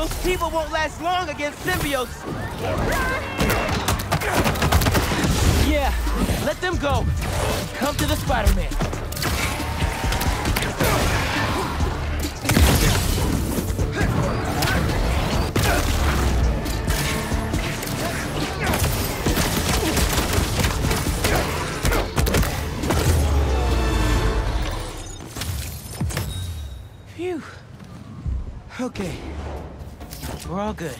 Those people won't last long against symbiotes! Yeah, let them go. Come to the Spider-Man. Phew. Okay. We're all good.